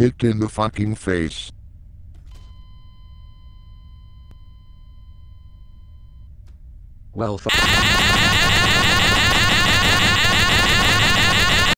kicked in the fucking face. Well,